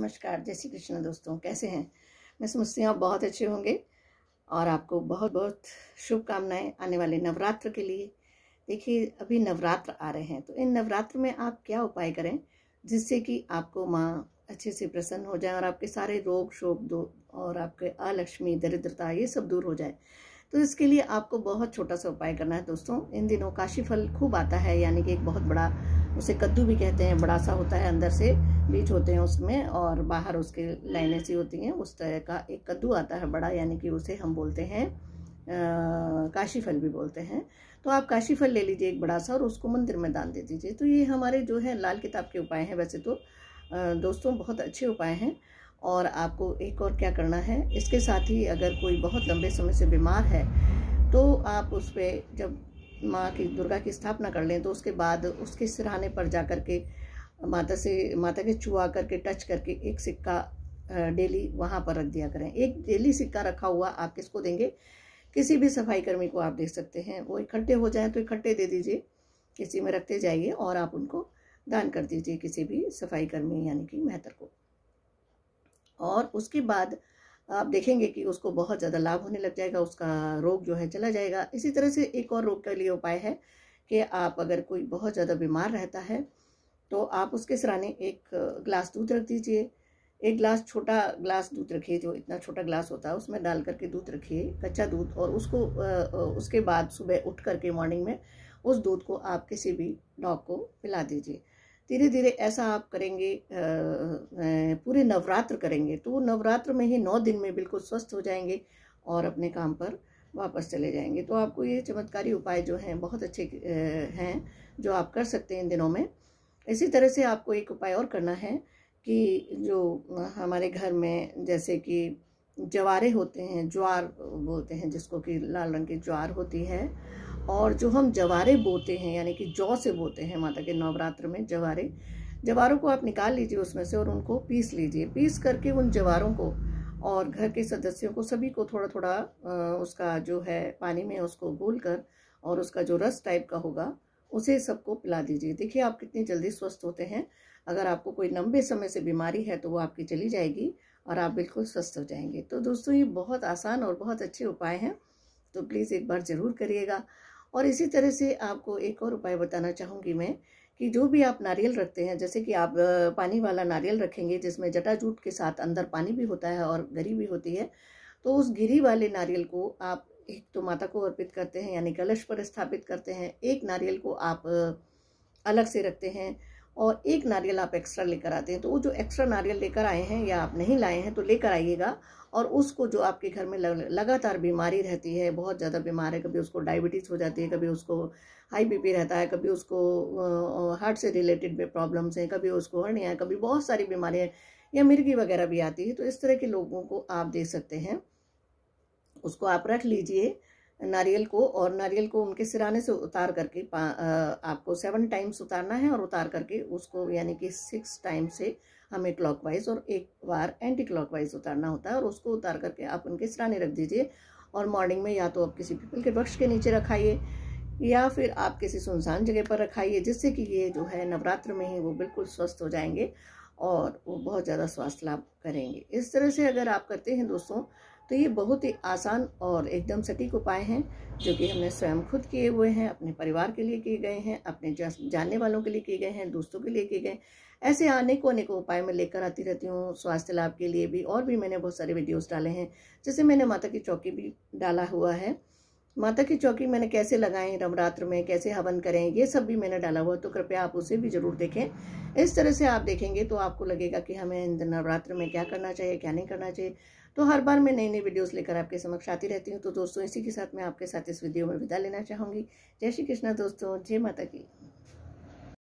नमस्कार, जय श्री कृष्ण दोस्तों, कैसे हैं? मैं समझती हूँ आप बहुत अच्छे होंगे और आपको बहुत बहुत शुभकामनाएँ आने वाले नवरात्र के लिए। देखिए, अभी नवरात्र आ रहे हैं तो इन नवरात्र में आप क्या उपाय करें जिससे कि आपको माँ अच्छे से प्रसन्न हो जाए और आपके सारे रोग, शोक, दो और आपके अलक्ष्मी, दरिद्रता ये सब दूर हो जाए। तो इसके लिए आपको बहुत छोटा सा उपाय करना है दोस्तों। इन दिनों काशी फल खूब आता है, यानी कि एक बहुत बड़ा उसे कद्दू भी कहते हैं, बड़ा सा होता है, अंदर से बीज होते हैं उसमें और बाहर उसके लाइनें सी होती हैं। उस तरह का एक कद्दू आता है बड़ा, यानी कि उसे हम बोलते हैं काशी फल भी बोलते हैं। तो आप काशी फल ले लीजिए एक बड़ा सा और उसको मंदिर में दान दे दीजिए। तो ये हमारे जो है लाल किताब के उपाय हैं वैसे तो दोस्तों बहुत अच्छे उपाय हैं और आपको एक और क्या करना है, इसके साथ ही अगर कोई बहुत लंबे समय से बीमार है तो आप उस पर जब माँ की, दुर्गा की स्थापना कर लें तो उसके बाद उसके सिरहाने पर जा कर के, माता से, माता के छुआ करके टच करके एक सिक्का डेली वहाँ पर रख दिया करें। एक डेली सिक्का रखा हुआ आप किसको देंगे? किसी भी सफ़ाई कर्मी को आप दे सकते हैं। वो इकट्ठे हो जाएँ तो इकट्ठे दे दीजिए। किसी में रखते जाइए और आप उनको दान कर दीजिए किसी भी सफ़ाई कर्मी यानी कि मेहतर को। और उसके बाद आप देखेंगे कि उसको बहुत ज़्यादा लाभ होने लग जाएगा, उसका रोग जो है चला जाएगा। इसी तरह से एक और रोग के लिए उपाय है कि आप अगर कोई बहुत ज़्यादा बीमार रहता है तो आप उसके सराने एक ग्लास दूध रख दीजिए। एक गिलास छोटा गिलास दूध रखिए, जो इतना छोटा गिलास होता है, उसमें डाल करके दूध रखिए, कच्चा दूध, और उसको उसके बाद सुबह उठ करके मॉर्निंग में उस दूध को आप किसी भी डॉग को पिला दीजिए। धीरे धीरे ऐसा आप करेंगे पूरे नवरात्र करेंगे तो वो नवरात्र में ही नौ दिन में बिल्कुल स्वस्थ हो जाएँगे और अपने काम पर वापस चले जाएँगे। तो आपको ये चमत्कारी उपाय जो हैं, बहुत अच्छे हैं, जो आप कर सकते हैं इन दिनों में। इसी तरह से आपको एक उपाय और करना है कि जो हमारे घर में जैसे कि जवारे होते हैं, ज्वार बोलते हैं जिसको कि लाल रंग की ज्वार होती है और जो हम जवारे बोते हैं, यानी कि जौ से बोते हैं, माता के नवरात्र में जवारे, जवारों को आप निकाल लीजिए उसमें से और उनको पीस लीजिए। पीस करके उन जवारों को और घर के सदस्यों को, सभी को थोड़ा थोड़ा उसका जो है पानी में उसको घोल कर और उसका जो रस टाइप का होगा, उसे सबको पिला दीजिए। देखिए आप कितनी जल्दी स्वस्थ होते हैं। अगर आपको कोई लंबे समय से बीमारी है तो वो आपकी चली जाएगी और आप बिल्कुल स्वस्थ हो जाएँगे। तो दोस्तों, ये बहुत आसान और बहुत अच्छे उपाय हैं। तो प्लीज़ एक बार ज़रूर करिएगा। और इसी तरह से आपको एक और उपाय बताना चाहूँगी मैं कि जो भी आप नारियल रखते हैं, जैसे कि आप पानी वाला नारियल रखेंगे, जिसमें जटाजूट के साथ अंदर पानी भी होता है और गरी भी होती है तो उस गिरी वाले नारियल को आप एक तो माता को अर्पित करते हैं, यानी कलश पर स्थापित करते हैं, एक नारियल को आप अलग से रखते हैं और एक नारियल आप एक्स्ट्रा लेकर आते हैं तो वो जो एक्स्ट्रा नारियल लेकर आए हैं या आप नहीं लाए हैं तो लेकर आइएगा और उसको जो आपके घर में लगातार बीमारी रहती है, बहुत ज़्यादा बीमार है, कभी उसको डायबिटीज़ हो जाती है, कभी उसको हाई बीपी रहता है, कभी उसको हार्ट से रिलेटेड भी प्रॉब्लम्स हैं, कभी उसको हर्निया है, कभी बहुत सारी बीमारियाँ या मिर्गी वगैरह भी आती है तो इस तरह के लोगों को आप दे सकते हैं। उसको आप रख लीजिए नारियल को और नारियल को उनके सिराने से उतार करके आपको सेवन टाइम्स उतारना है और उतार करके उसको यानी कि सिक्स टाइम से हमें क्लॉकवाइज और एक बार एंटी क्लॉकवाइज उतारना होता है और उसको उतार करके आप उनके सिराने रख दीजिए और मॉर्निंग में या तो आप किसी पीपल के वृक्ष के नीचे रखाइए या फिर आप किसी सुनसान जगह पर रखाइए जिससे कि ये जो है नवरात्र में ही वो बिल्कुल स्वस्थ हो जाएँगे और वो बहुत ज़्यादा स्वास्थ्य लाभ करेंगे। इस तरह से अगर आप करते हैं दोस्तों तो ये बहुत ही आसान और एकदम सटीक उपाय हैं, जो कि हमने स्वयं खुद किए हुए हैं, अपने परिवार के लिए किए गए हैं, अपने जानने वालों के लिए किए गए हैं, दोस्तों के लिए किए गए ऐसे अनेकों अनेकों उपाय मैं लेकर आती रहती हूँ, स्वास्थ्य लाभ के लिए भी और भी मैंने बहुत सारे वीडियोस डाले हैं। जैसे मैंने माता की चौकी भी डाला हुआ है। माता की चौकी मैंने कैसे लगाएँ, नवरात्र में कैसे हवन करें, ये सब भी मैंने डाला हुआ तो कृपया आप उसे भी ज़रूर देखें। इस तरह से आप देखेंगे तो आपको लगेगा कि हमें नवरात्र में क्या करना चाहिए, क्या नहीं करना चाहिए। तो हर बार मैं नई नई वीडियोस लेकर आपके समक्ष आती रहती हूँ। तो दोस्तों, इसी के साथ मैं आपके साथ इस वीडियो में विदा लेना चाहूँगी। जय श्री कृष्णा दोस्तों, जय माता की।